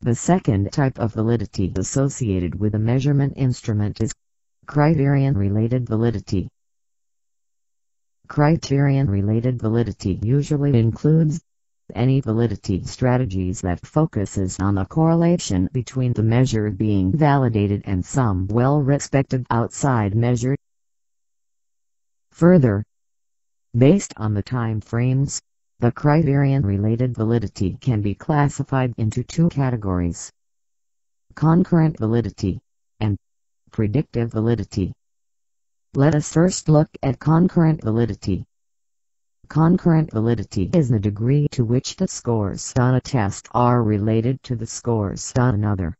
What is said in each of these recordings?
The second type of validity associated with a measurement instrument is criterion-related validity. Criterion-related validity usually includes any validity strategies that focuses on a correlation between the measure being validated and some well-respected outside measure. Further, based on the time frames, the criterion-related validity can be classified into two categories. Concurrent validity and predictive validity. Let us first look at concurrent validity. Concurrent validity is the degree to which the scores on a test are related to the scores on another.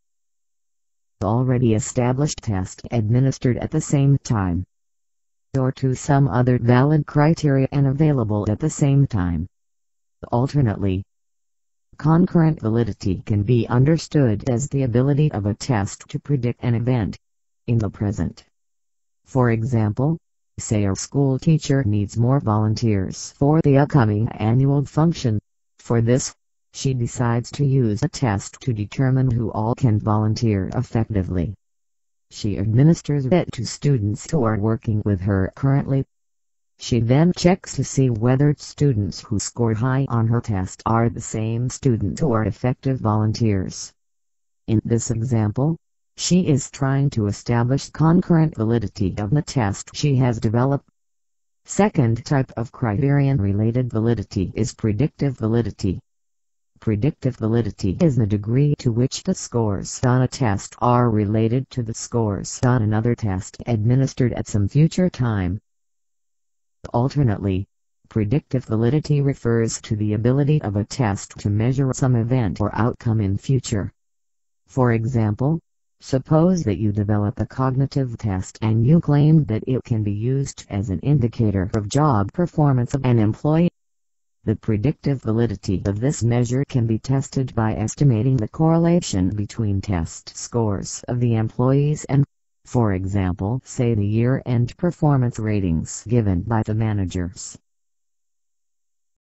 Already established test administered at the same time. Or to some other valid criteria and available at the same time. Alternately, concurrent validity can be understood as the ability of a test to predict an event in the present. For example, Say a school teacher needs more volunteers for the upcoming annual function. For this, she decides to use a test to determine who all can volunteer effectively. She administers it to students who are working with her currently. She then checks to see whether students who score high on her test are the same students who are effective volunteers. In this example, she is trying to establish concurrent validity of the test she has developed. Second type of criterion-related validity is predictive validity. Predictive validity is the degree to which the scores on a test are related to the scores on another test administered at some future time. Alternately, predictive validity refers to the ability of a test to measure some event or outcome in future. For example, Suppose that you develop a cognitive test and you claim that it can be used as an indicator of job performance of an employee. The predictive validity of this measure can be tested by estimating the correlation between test scores of the employees and, for example, say the year-end performance ratings given by the managers.